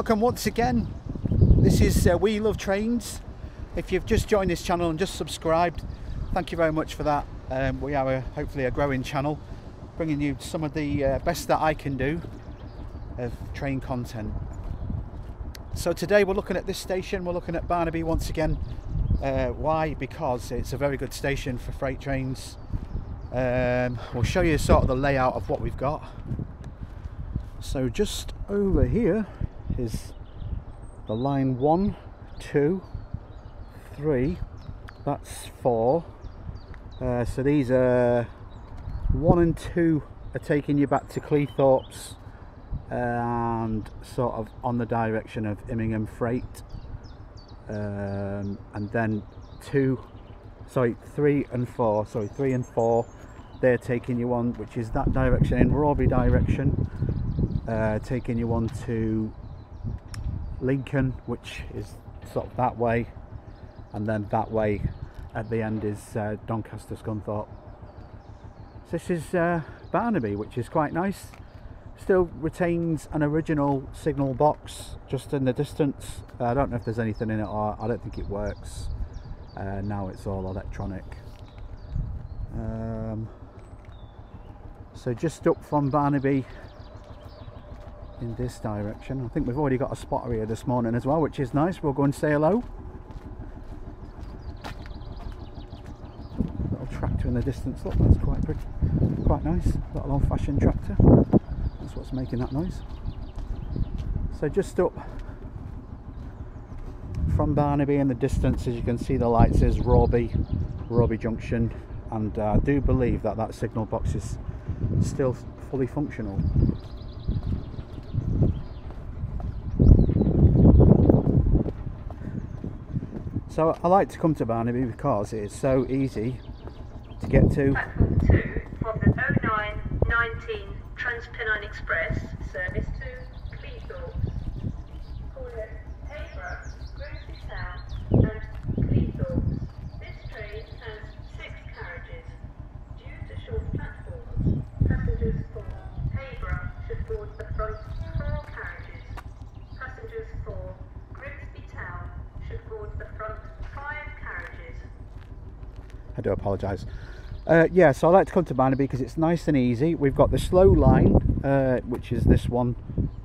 welcome once again. This is uh, We Love Trains. If you've just joined this channel and just subscribed, thank you very much for that. Um, we are a, hopefully a growing channel, bringing you some of the uh, best that I can do of train content. So today we're looking at this station, we're looking at Barnetby once again. Uh, why? Because it's a very good station for freight trains. Um, we'll show you sort of the layout of what we've got. So just over here is the line one, two, three. That's four. Uh, so these are one and two are taking you back to Cleethorpes and sort of on the direction of Immingham Freight. Um, and then two, sorry, three and four, sorry, three and four, they're taking you on, which is that direction in Wrawby direction, uh, taking you on to Lincoln, which is sort of that way, and then that way at the end is uh, Doncaster Scunthorpe. So this is uh, Barnetby, which is quite nice. Still retains an original signal box just in the distance. Uh, I don't know if there's anything in it or I don't think it works. Uh, now it's all electronic. Um, so just up from Barnetby in this direction. I think we've already got a spotter here this morning as well, which is nice. We'll go and say hello. Little tractor in the distance. Look, that's quite pretty, quite nice. Little old-fashioned tractor. That's what's making that noise. So just up from Barnetby in the distance, as you can see, the lights is Wrawby, Wrawby Junction, and uh, I do believe that that signal box is still fully functional. So I like to come to Barnetby because it is so easy to get to. Platform 2 from the 0919 Transpennine Express service I do apologise. Uh, yeah, so I like to come to Barnetby because it's nice and easy. We've got the slow line, uh, which is this one,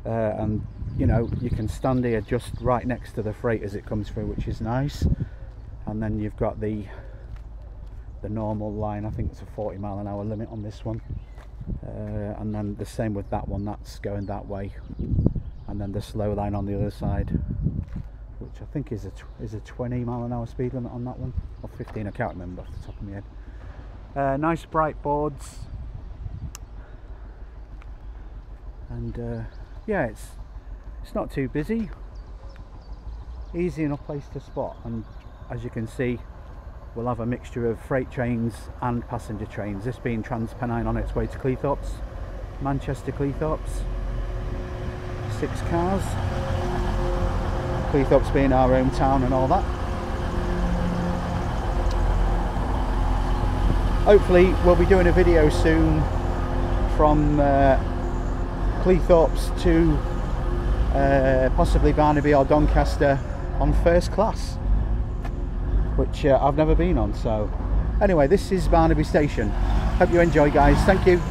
uh, and you know you can stand here just right next to the freight as it comes through, which is nice. And then you've got the the normal line. I think it's a 40 mile an hour limit on this one, uh, and then the same with that one. That's going that way, and then the slow line on the other side, which I think is a is a 20 mile an hour speed limit on that one, or 15. I can't remember off the top of my head. Uh, nice bright boards, and uh, yeah, it's it's not too busy. Easy enough place to spot, and as you can see, we'll have a mixture of freight trains and passenger trains. This being Transpennine on its way to Cleethorpes, Manchester Cleethorpes. Six cars. Cleethorpes being our hometown and all that. Hopefully we'll be doing a video soon from uh, Cleethorpes to uh, possibly Barnetby or Doncaster on first class which uh, I've never been on so. Anyway this is Barnetby station. Hope you enjoy guys. Thank you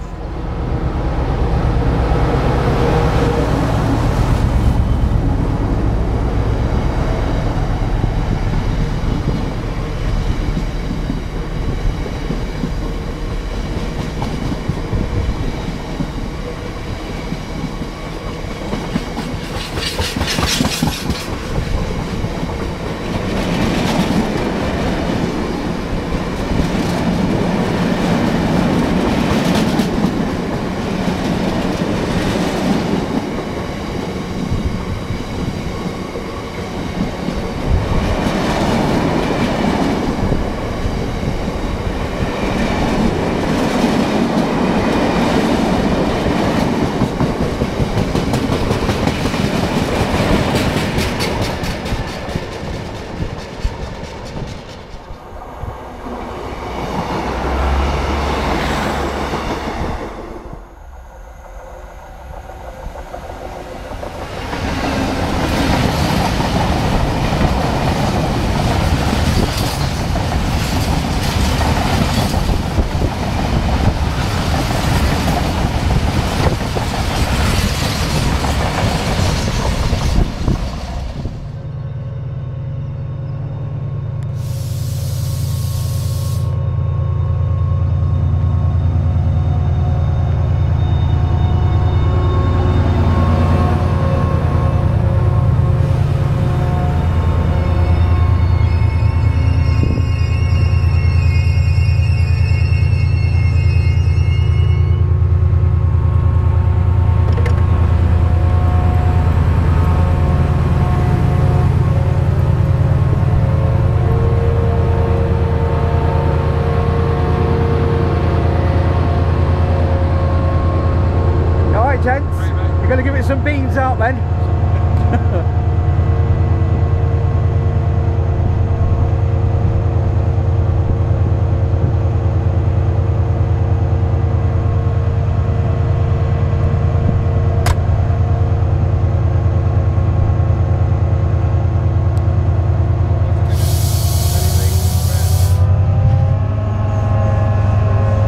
out, men.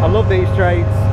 I love these trains.